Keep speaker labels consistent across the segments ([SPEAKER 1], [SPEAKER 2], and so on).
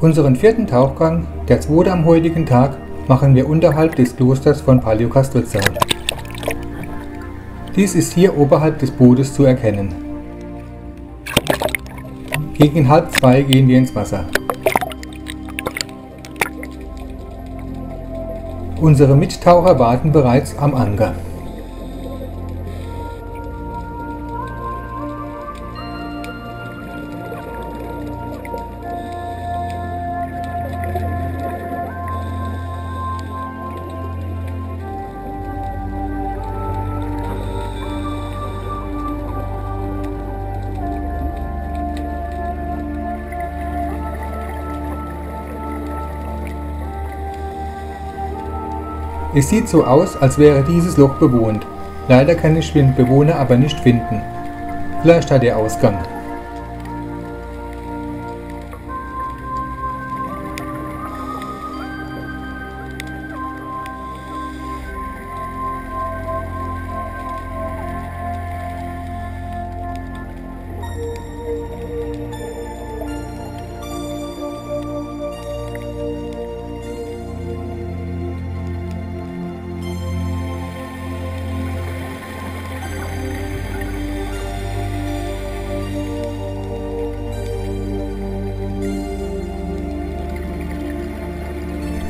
[SPEAKER 1] Unseren vierten Tauchgang, der zweite am heutigen Tag, machen wir unterhalb des Klosters von Paleokastrizza. Dies ist hier oberhalb des Bootes zu erkennen. Gegen halb zwei gehen wir ins Wasser. Unsere Mittaucher warten bereits am Anker. Es sieht so aus, als wäre dieses Loch bewohnt. Leider kann ich den Bewohner aber nicht finden. Vielleicht hat er Ausgang.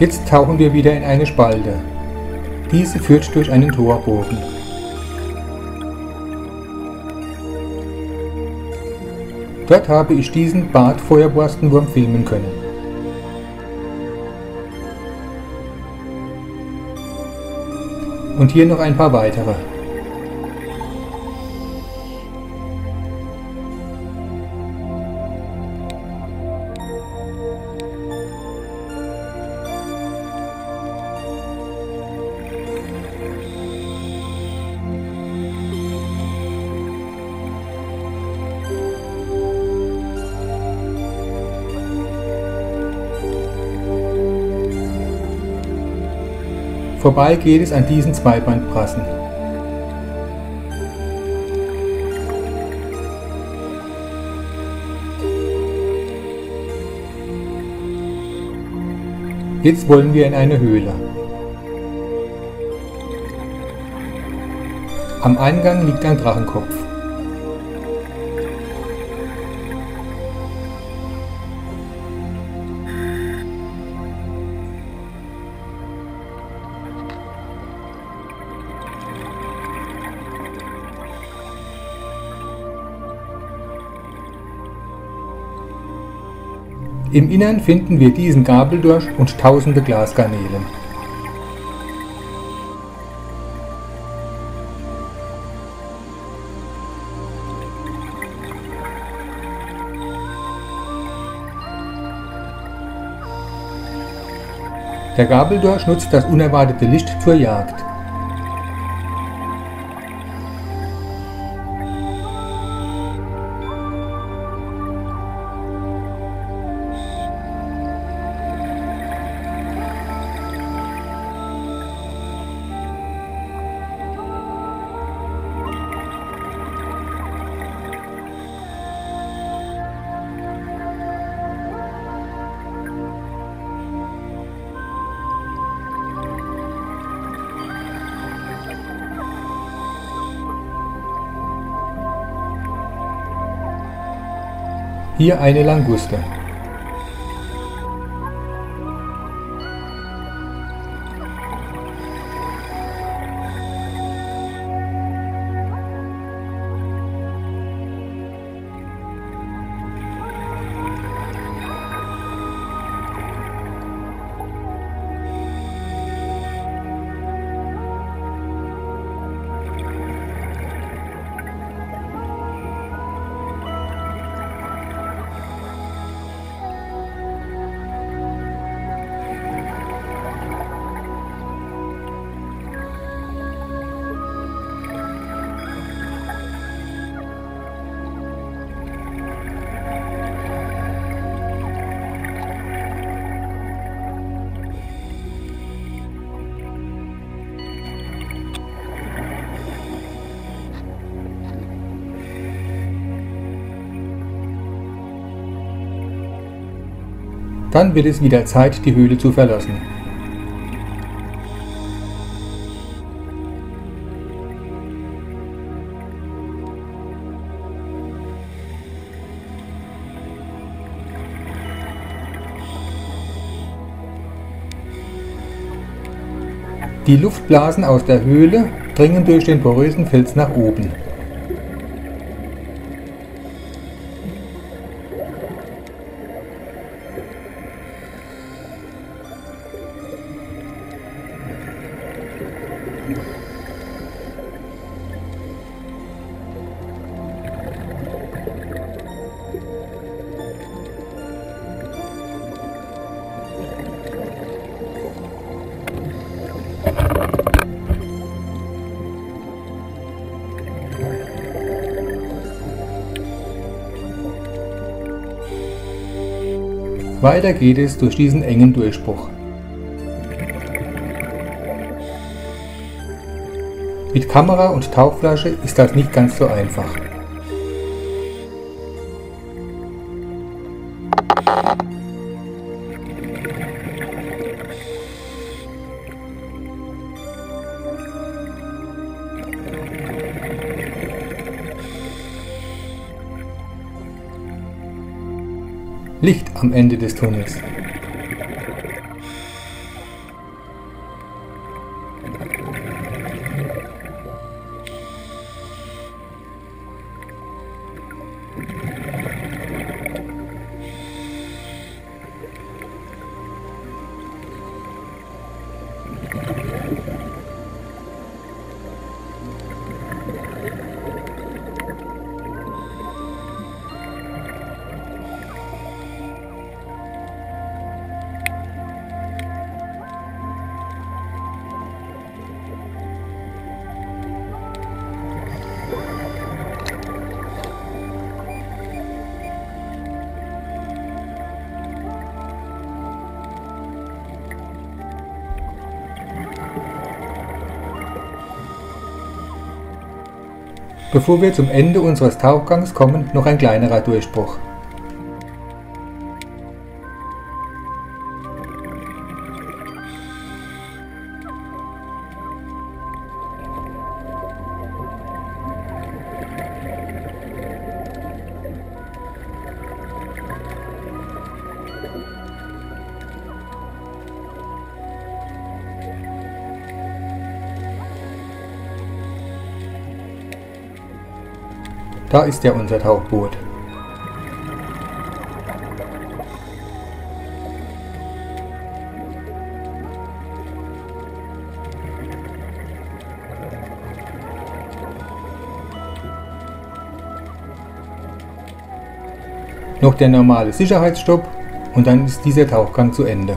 [SPEAKER 1] Jetzt tauchen wir wieder in eine Spalte. Diese führt durch einen Torbogen. Dort habe ich diesen Bartfeuerborstenwurm filmen können. Und hier noch ein paar weitere. Vorbei geht es an diesen Zweibandbrassen. Jetzt wollen wir in eine Höhle. Am Eingang liegt ein Drachenkopf. Im Innern finden wir diesen Gabeldurch und tausende Glasgarnelen. Der Gabeldurch nutzt das unerwartete Licht zur Jagd. Hier eine Languste. Dann wird es wieder Zeit, die Höhle zu verlassen. Die Luftblasen aus der Höhle dringen durch den porösen Fels nach oben. Weiter geht es durch diesen engen Durchbruch. Mit Kamera und Tauchflasche ist das nicht ganz so einfach. Licht am Ende des Tunnels. Bevor wir zum Ende unseres Tauchgangs kommen, noch ein kleinerer Durchbruch. Da ist ja unser Tauchboot. Noch der normale Sicherheitsstopp und dann ist dieser Tauchgang zu Ende.